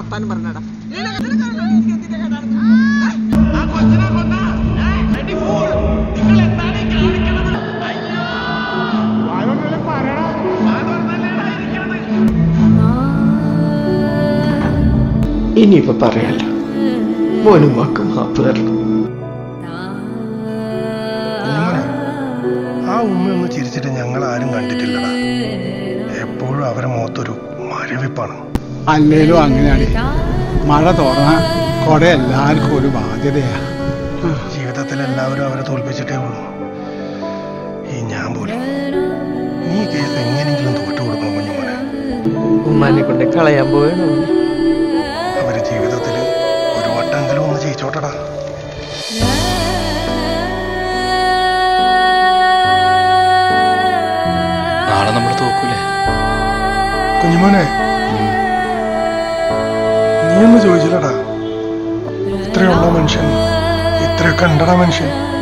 വർത്താനം പറഞ്ഞടാ? ഇനിയിപ്പോ പറയല്ല. മോനും വാക്കും മാപ്പ് തരണം കുഞ്ഞുമോനെ ആ ഉമ്മ ഒന്ന് ചിരിച്ചിട്ട് ഞങ്ങൾ ആരും കണ്ടിട്ടില്ലടാ. എപ്പോഴും അവരെ മുഖത്തൊരു മരവിപ്പാണ്. അല്ലേലും അങ്ങനെയാണ്. മഴ തോന്നാ കൊട എല്ലാവർക്കും ഒരു ബാധ്യതയാ. ജീവിതത്തിൽ എല്ലാവരും അവരെ തോൽപ്പിച്ചിട്ടേ ഉള്ളൂ. ഈ ഞാൻ പോലും. നീ കേസ് എങ്ങനെയെങ്കിലും തോറ്റു കൊടുക്കണം കുഞ്ഞുമോനെ. ഉമ്മാനെ കൊണ്ട് കളയാൻ പോയണോ അവർ. ജീവിതത്തിൽ ഒരു വട്ടെങ്കിലും ഒന്ന് ജയിച്ചോട്ടടാ. നാളെ നമ്മൾ തോക്കൂലേ? കുഞ്ഞുമോനെ നീ ഒന്ന് ചോദിച്ചില്ലടാ. ഇത്രയുള്ള മനുഷ്യൻ? ഇത്രയൊക്കെ ഉണ്ടടാ മനുഷ്യൻ.